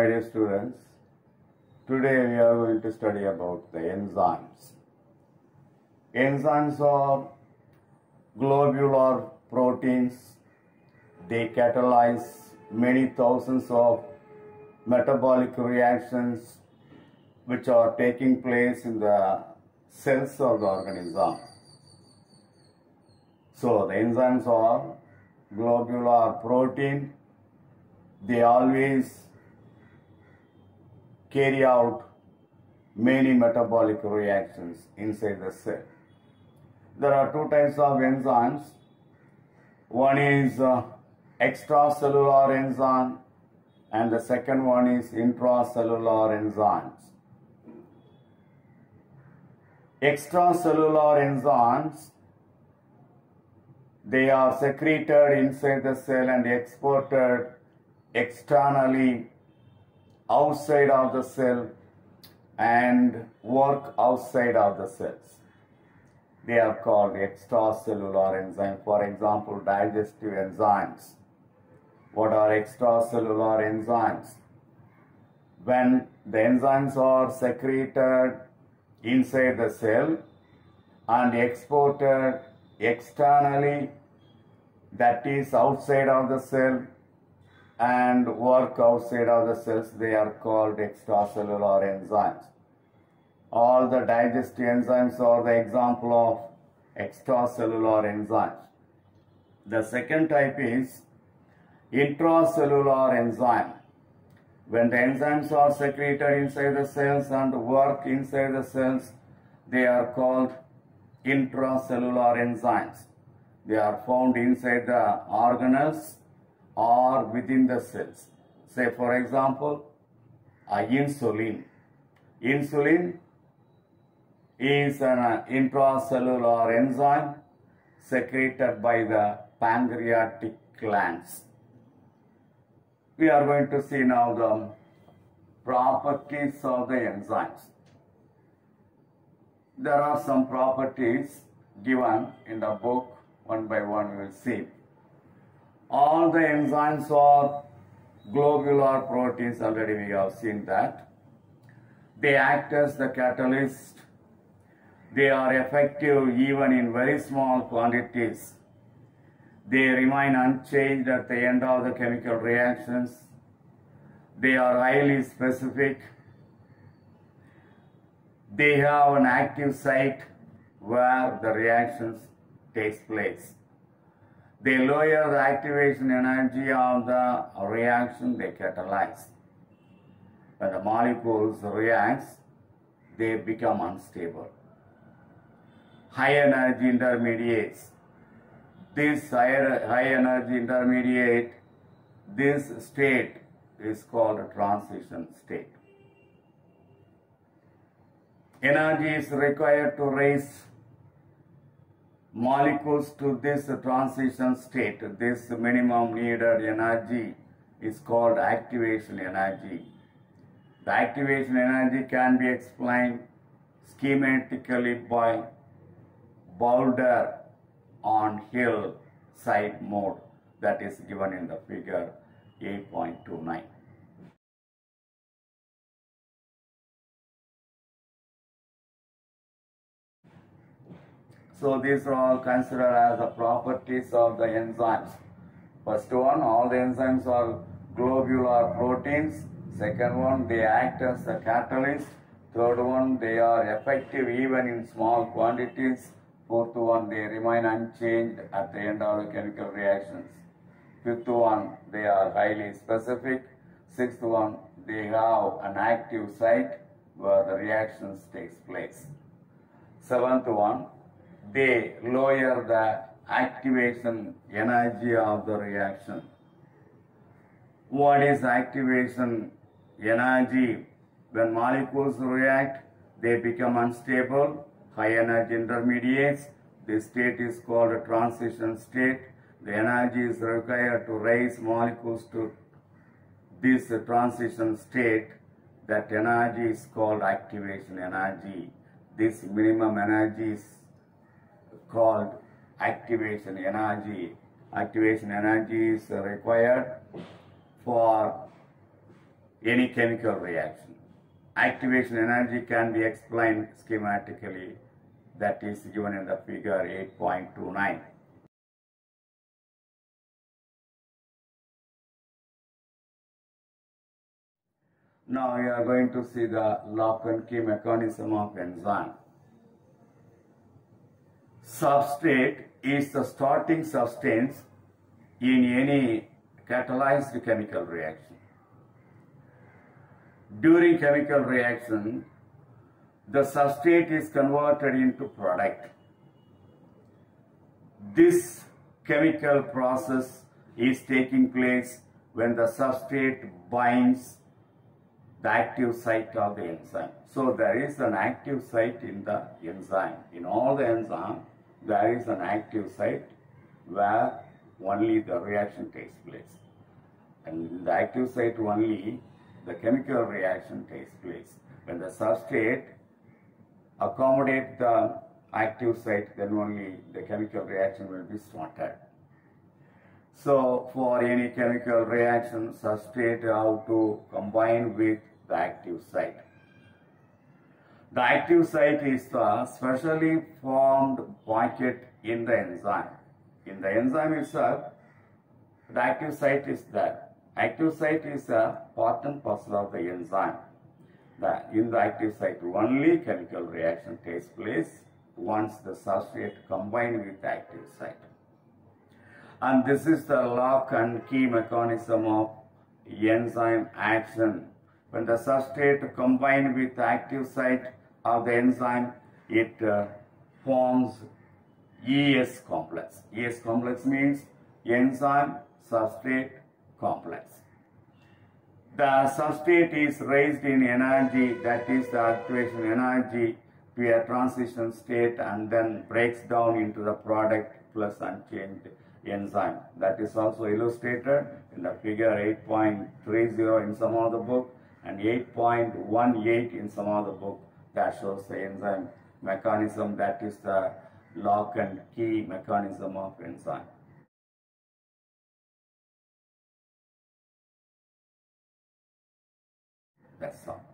my dear students. Today we are going to study about the enzymes. Enzymes are globular proteins. They catalyze many thousands of metabolic reactions which are taking place in the cells of the organism. So the enzymes are globular protein. They always carry out many metabolic reactions inside the cell. There are two types of enzymes. One is uh, extracellular enzyme and the second one is intracellular enzymes. Extracellular enzymes they are secreted inside the cell and exported externally outside of the cell and work outside of the cells. They are called extracellular enzymes. For example, digestive enzymes. What are extracellular enzymes? When the enzymes are secreted inside the cell and exported externally, that is outside of the cell, and work outside of the cells, they are called extracellular enzymes. All the digestive enzymes are the example of extracellular enzymes. The second type is intracellular enzyme. When the enzymes are secreted inside the cells and work inside the cells, they are called intracellular enzymes. They are found inside the organelles or within the cells. Say for example, uh, insulin. Insulin is an uh, intracellular enzyme secreted by the pancreatic glands. We are going to see now the properties of the enzymes. There are some properties given in the book, one by one we will see. All the enzymes are globular proteins, already we have seen that. They act as the catalyst. They are effective even in very small quantities. They remain unchanged at the end of the chemical reactions. They are highly specific. They have an active site where the reactions takes place. They lower the activation energy of the reaction they catalyze. When the molecules react, they become unstable. High energy intermediates. This higher, high energy intermediate, this state is called a transition state. Energy is required to raise molecules to this transition state. This minimum needed energy is called activation energy. The activation energy can be explained schematically by Boulder on hill side mode that is given in the figure 8.29. So these are all considered as the properties of the enzymes. First one, all the enzymes are globular proteins. Second one, they act as a catalyst. Third one, they are effective even in small quantities. Fourth one, they remain unchanged at the end of the chemical reactions. Fifth one, they are highly specific. Sixth one, they have an active site where the reactions takes place. Seventh one, they lower the activation energy of the reaction. What is activation energy? When molecules react, they become unstable, high energy intermediates. This state is called a transition state. The energy is required to raise molecules to this transition state. That energy is called activation energy. This minimum energy is called activation energy. Activation energy is required for any chemical reaction. Activation energy can be explained schematically that is given in the figure 8.29. Now you are going to see the lock and key mechanism of enzyme. Substrate is the starting substance in any catalyzed chemical reaction. During chemical reaction, the substrate is converted into product. This chemical process is taking place when the substrate binds the active site of the enzyme. So there is an active site in the enzyme. In all the enzyme, there is an active site where only the reaction takes place. And in the active site only, the chemical reaction takes place. When the substrate accommodate the active site, then only the chemical reaction will be started. So for any chemical reaction, substrate have to combine with the active site. The active site is the specially formed pocket in the enzyme. In the enzyme itself, the active site is there. Active site is a part and parcel of the enzyme. The, in the active site, only chemical reaction takes place once the substrate combined with the active site. And this is the lock and key mechanism of enzyme action. When the substrate combined with the active site of the enzyme, it uh, forms ES complex. ES complex means enzyme substrate complex. The substrate is raised in energy, that is the activation energy, to a transition state and then breaks down into the product plus unchanged enzyme. That is also illustrated in the figure 8.30 in some other book and 8.18 in some other book that shows the enzyme mechanism that is the lock and key mechanism of enzyme. That's all.